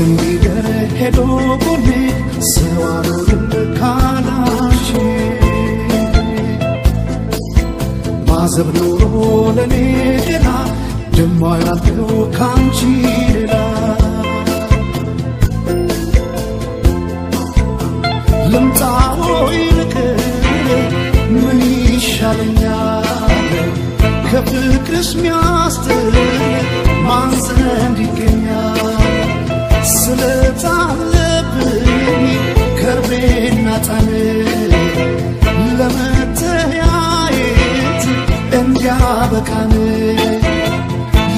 ቢደር ሄዶ ጎኔ አልሆንም ካላንቺ ማዘብ ኖሮ ለኔ ሌላ ደሞ ያልተው ካንቺ ሌላ ልምጣ ወይ ልቅር ምን ይሻለኛል ከፍቅርሽ ሚያስጥል ማን እንዲያበቃን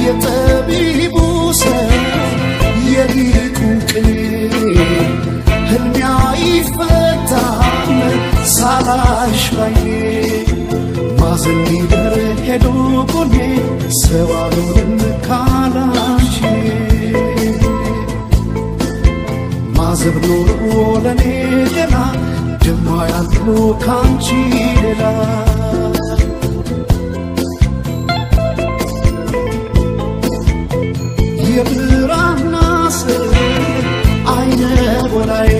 የጠቢቡ ሰው የሊቁን ቅኔ ህልሚያ ይፈታል ሳላሽ ባይኔ። ማዘን ሊደር ሄዶ ጎኔ ሰው አልሆንም ካላንቺ ማዘብ ኖሮ ለኔ ሌላ ደሞ ያልኩ ካንቺ ሌላ የብራና ስር አይነ ወላዬ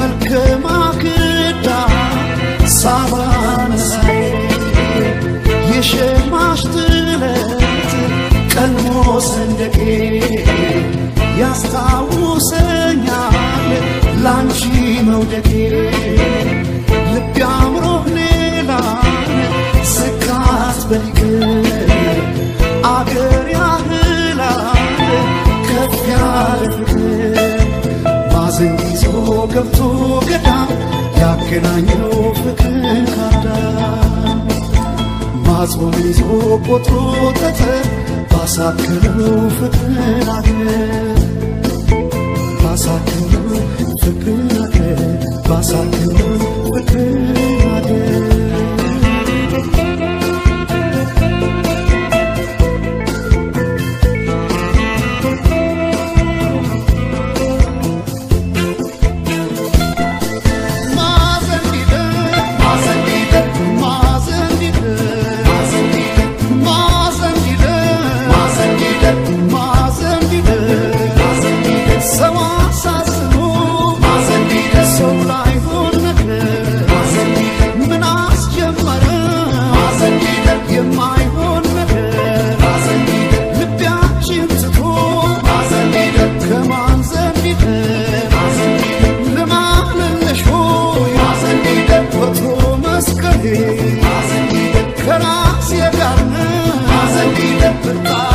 መልከ ሳባ መሳዬ የሸማሽ ጥለት ቀልሞ ሰንደቄ ያስታውሰኛል ላንቺ መውደቄ ገብቶ ገዳም ያገናኘው ፍቅር ካዳም ማጽቦን ይዞ ቆጥሮ ጠጠር ባሳክለው ፍቅር አገር። ባሳክለው the